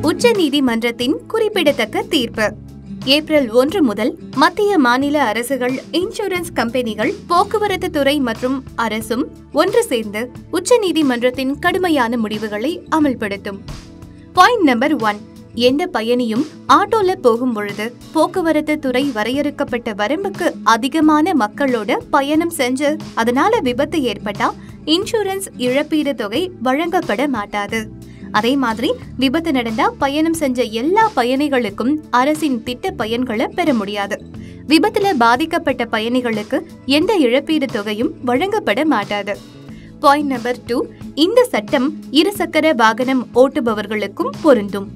உச்ச நீதிமன்றத்தின் குறிப்பிடத்தக்க தீர்ப்பு. ஏப்ரல் ஒன்று முதல் மத்திய மாநில அரசுகள் இன்சூரன்ஸ் கம்பெனிகள் போக்குவரத்து துறை மற்றும் அரசும் ஒன்று சேர்ந்து உச்ச நீதிமன்றத்தின் கடுமையான முடிவுகளை அமல்படுத்தும். பாயிண்ட் நம்பர் ஒன் எந்த பயணியும் ஆட்டோல போகும் பொழுது போக்குவரத்து துறை வரையறுக்கப்பட்ட வரம்புக்கு அதிகமான மக்களோட பயணம் செஞ்சு அதனால விபத்து ஏற்பட்டா இன்சூரன்ஸ் இழப்பீடு தொகை வழங்கப்பட மாட்டாது. அதே மாதிரி விபத்து நடந்தா பயணம் செஞ்ச எல்லா பயணிகளுக்கும் அரசின் திட்ட பயன்களை பெற முடியாது. விபத்துல பாதிக்கப்பட்ட பயணிகளுக்கு எந்த இழப்பீடு தொகையும் வழங்கப்பட மாட்டாது. பாயிண்ட் நம்பர் டூ இந்த சட்டம் இருசக்கர வாகனம் ஓட்டுபவர்களுக்கும் பொருந்தும்.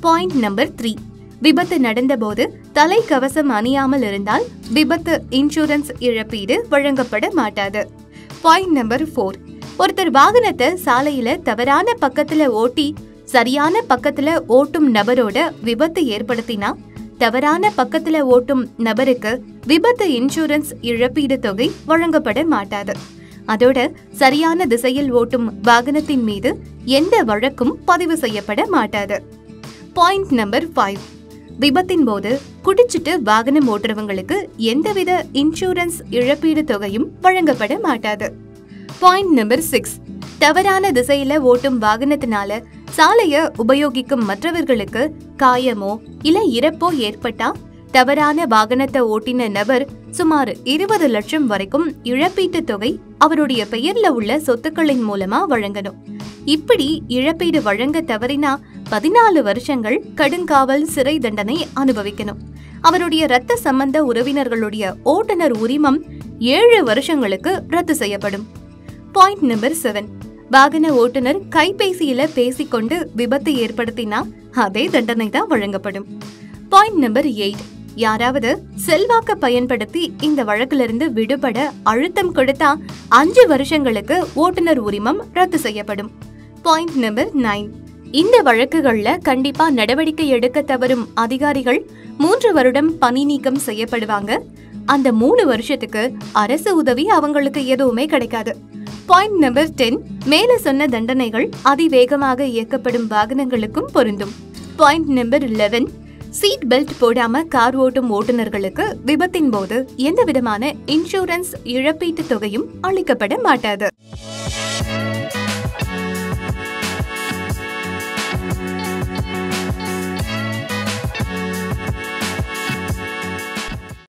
பாயிண்ட் நம்பர் த்ரீ விபத்து நடந்தபோது தலைக்கவசம் அணியாமல் இருந்தால் விபத்து இன்சூரன்ஸ் இழப்பீடு வழங்கப்பட மாட்டாது. Point number four. ஒருத்தர் வாகனத்தை சாலையில தவறான பக்கத்துல ஓட்டி சரியான பக்கத்துல ஓட்டும் நபரோட விபத்து ஏற்படுத்தினா தவறான பக்கத்துல ஓட்டும் நபருக்கு விபத்து இன்சூரன்ஸ் இழப்பீடு தொகை வழங்கப்பட மாட்டாது. அதோட சரியான திசையில் ஓட்டும் வாகனத்தின் மீது எந்த வழக்கும் பதிவு செய்யப்பட மாட்டாது. Point number five. விபத்தின் போது குடிச்சிட்டு வாகனம் ஓட்டுறவங்களுக்கு எந்தவித இன்சூரன்ஸ் இழப்பீடு தொகையும் வழங்கப்பட மாட்டாது. பாயிண்ட் நம்பர் சிக்ஸ் தவறான திசையில ஓட்டும் வாகனத்தினால சாலைய உபயோகிக்கும் மற்றவர்களுக்கு காயமோ இல்ல இறப்போ ஏற்பட்டா தவறான வாகனத்தை ஓட்டின நபர் சுமார் இருபது லட்சம் வரைக்கும் இழப்பீட்டு தொகை அவருடைய பெயர்ல உள்ள சொத்துக்களின் மூலமா வழங்கணும். இப்படி இழப்பீடு வழங்க தவறினா பதினாலு வருஷங்கள் கடுங்காவல் சிறை தண்டனை அனுபவிக்கணும். அவருடைய ரத்த சம்பந்த உறவினர்களுடைய ஓட்டுநர் உரிமம் ஏழு வருஷங்களுக்கு ரத்து செய்யப்படும். பாயிண்ட் நம்பர் செவன் வாகன ஓட்டுநர் கைபேசியில பேசிக்கொண்டு விபத்து ஏற்படுத்தினா அதே தண்டனை தான் வழங்கப்படும். பாயிண்ட் நம்பர் எயிட் யாராவது செல்வாக்க பயன்படுத்தி இந்த வழக்கிலிருந்து விடுபட அழுத்தம் கொடுத்தா அஞ்சு வருஷங்களுக்கு ஓட்டுநர் உரிமம் ரத்து செய்யப்படும். பாயிண்ட் நம்பர் நைன் இந்த வழக்குகள்ல கண்டிப்பா நடவடிக்கை எடுக்க தவறும் அதிகாரிகள் மூன்று வருடம் பணி நீக்கம் செய்யப்படுவாங்க. அந்த மூணு வருஷத்துக்கு அரசு உதவி அவங்களுக்கு எதுவுமே கிடைக்காது. பாயிண்ட் நம்பர் டென் மேல சொன்ன தண்டனைகள் அதிவேகமாக இயக்கப்படும் வாகனங்களுக்கும் பொருந்தும். Point number eleven seat belt போடாம கார் ஓட்டும் ஓட்டுநர்களுக்கு விபத்தின் போது எந்த விதமான இன்சூரன்ஸ் இழப்பீட்டு தொகையும் அளிக்கப்பட மாட்டாது.